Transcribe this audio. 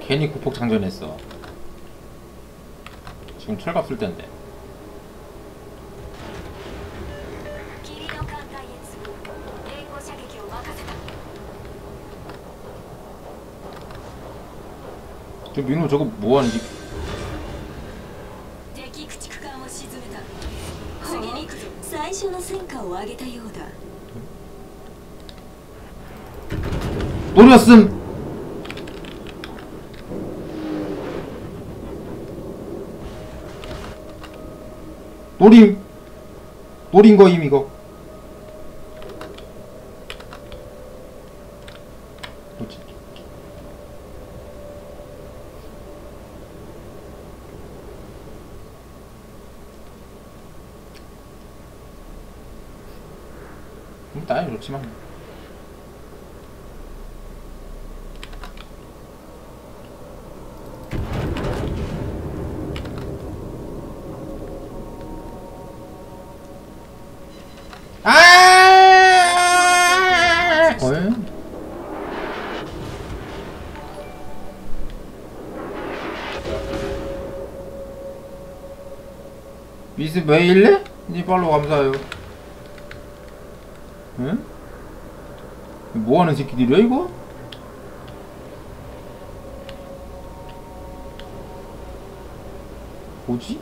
괜히 구폭 장전했어. 지금 철갑 쓸 텐데. 저 민호 저거 뭐하는지 노렸음! 노림 노린 거임 이거 뭐지? 음, 나야 좋지만 미스 메일레? 니 팔로 감사해요. 응? 뭐하는 새끼들이야 이거? 뭐지?